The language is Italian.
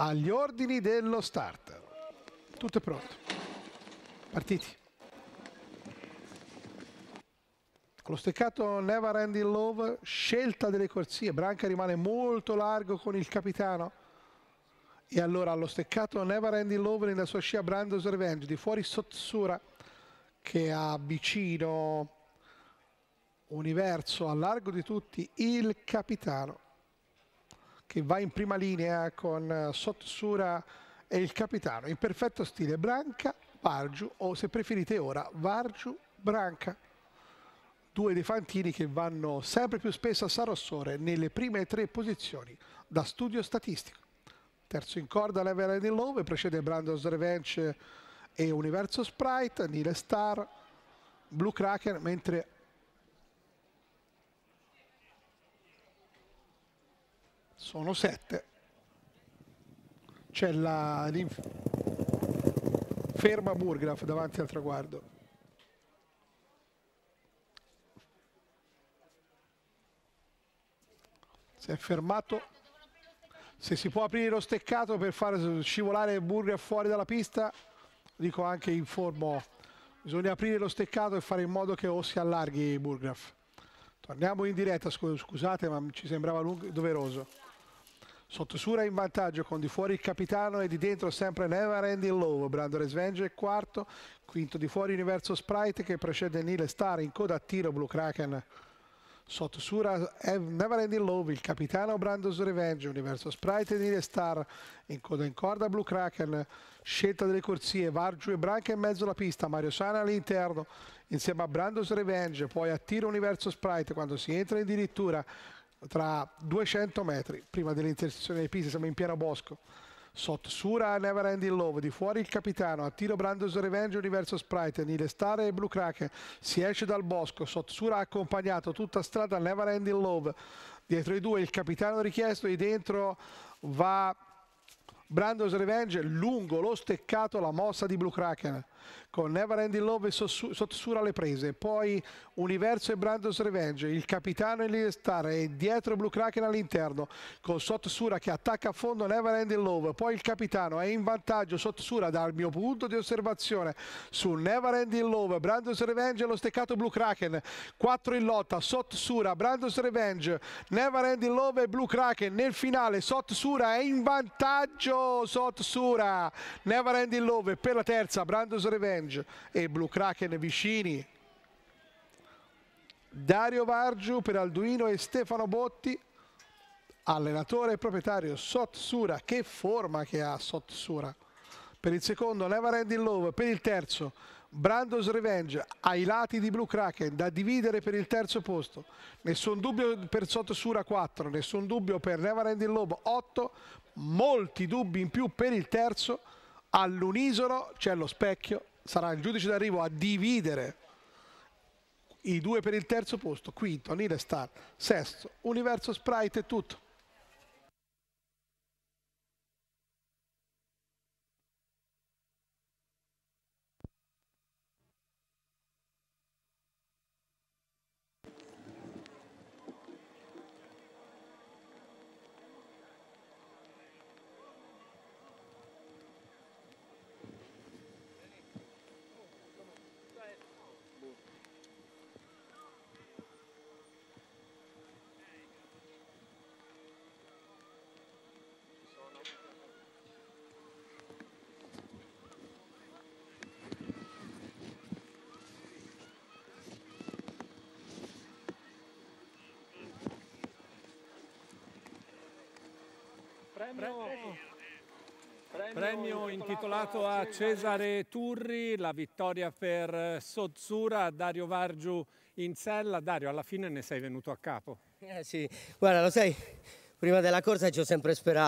agli ordini dello starter. Tutto è pronto. Partiti. Con lo steccato Never Ending Love, scelta delle corsie. Branca rimane molto largo con il capitano. E allora allo steccato Never Ending Love nella sua scia Brando's Revenge. Di fuori Sotsura che ha vicino Universo a largo di tutti il capitano che va in prima linea con eh, Sotsura e il capitano in perfetto stile. Branca, Vargiu o se preferite ora Vargiu, Branca. Due dei fantini che vanno sempre più spesso a Sarossore nelle prime tre posizioni da studio statistico. Terzo in corda Level in Love precede Brando's Revenge e Universo Sprite Nile Star Blue Kraken mentre sono sette. C'è la ferma Burgraf davanti al traguardo. Si è fermato. Se si può aprire lo steccato per far scivolare Burgraf fuori dalla pista dico anche informo bisogna aprire lo steccato e fare in modo che o si allarghi Burgraf. Torniamo in diretta scusate ma ci sembrava doveroso Sottosura in vantaggio con di fuori il capitano e di dentro sempre Never Ending Love. Brandon Svenge è quarto, quinto di fuori Universo Sprite che precede Nile Star in coda a tiro Blue Kraken. Sottosura Never Ending Love, il capitano Brando's Revenge, Universo Sprite e Nile Star in coda in corda Blue Kraken. Scelta delle corsie, Vargiu e Branca in mezzo alla pista, Mario Sana all'interno insieme a Brando's Revenge, poi a tiro Universo Sprite quando si entra addirittura tra 200 metri prima dell'intersezione dei piste, siamo in pieno bosco. Sotto Sura Never Ending Love, di fuori il capitano, a tiro Brando's Revenge, Universo Sprite, Nile Star e Blue Kraken, si esce dal bosco, Sotto Sura ha accompagnato tutta strada Never Ending Love, dietro i due il capitano richiesto, di dentro va Brando's Revenge, lungo lo steccato la mossa di Blue Kraken con Never Ending Love e Sotsura alle prese, poi Universo e Brando's Revenge, il capitano e Lily Star e dietro Blue Kraken all'interno, con Sotsura che attacca a fondo Never Ending Love, poi il capitano è in vantaggio Sotsura dal mio punto di osservazione su Never Ending Love, Brando's Revenge e lo steccato Blue Kraken, 4 in lotta, Sotsura, Brando's Revenge, Never Ending Love e Blue Kraken, nel finale Sotsura è in vantaggio, Sotsura, Never Ending Love per la terza, Brando's Revenge e Blue Kraken vicini. Dario Vargiu per Alduino e Stefano Botti, allenatore e proprietario Sotsura, che forma che ha Sotsura. Per il secondo Never Ending Love, per il terzo Brando's Revenge. Ai lati di Blue Kraken da dividere per il terzo posto. Nessun dubbio per Sottosura 4 nessun dubbio per Never Ending Love 8 molti dubbi in più per il terzo all'unisono c'è lo specchio sarà il giudice d'arrivo a dividere i due per il terzo posto, quinto, Nile Star, sesto, Universo Sprite e tutto. Premio intitolato a Cesare Turri, la vittoria per Sozzura, Dario Vargiu in sella. Dario, alla fine ne sei venuto a capo. Eh sì, guarda, lo sai, prima della corsa ci ho sempre sperato.